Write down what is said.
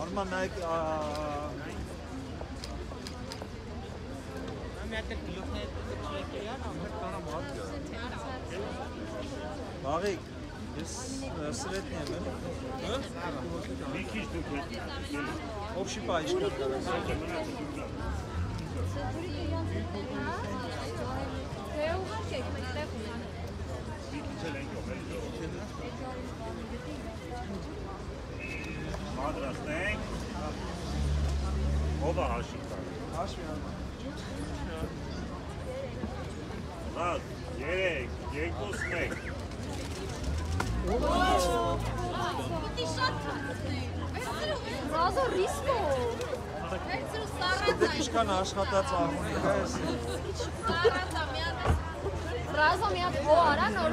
Orman naik. Barik, jaz srednje, ne? Obši pajiška. Պատրաստենք։ Ո՞վ է հաշիվ տալը։ Հաշվի արման։ Ռազ, 3, 2, 1։ Պիտի շատ թանցնենք։ Ռազո ռիսկո։ Վերցրու սառածա։ Ինչքան աշխատած արմունիկ է ես։ Սառածա մի հատ։ Ռազո մի հատ հո արա նոր։